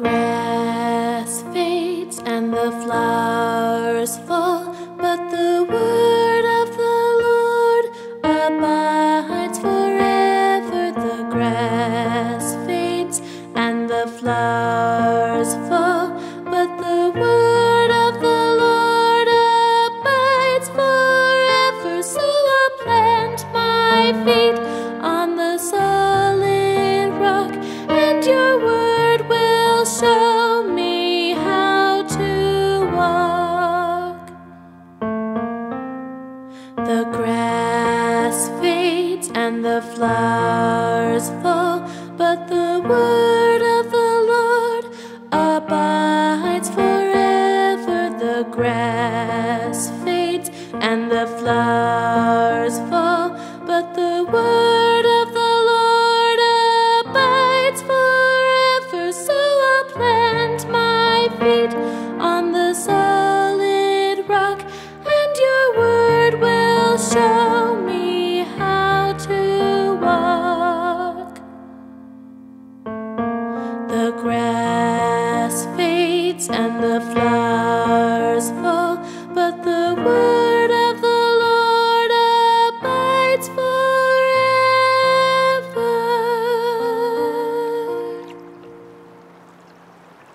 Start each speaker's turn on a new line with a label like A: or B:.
A: grass fades and the flowers fall, but the word of the Lord abides forever. The grass fades and the flowers show me how to walk. The grass fades and the flowers fall, but the word of the Lord abides forever. The grass fades and the flowers fall. on the solid rock, and your word will show me how to walk. The grass fades and the flowers.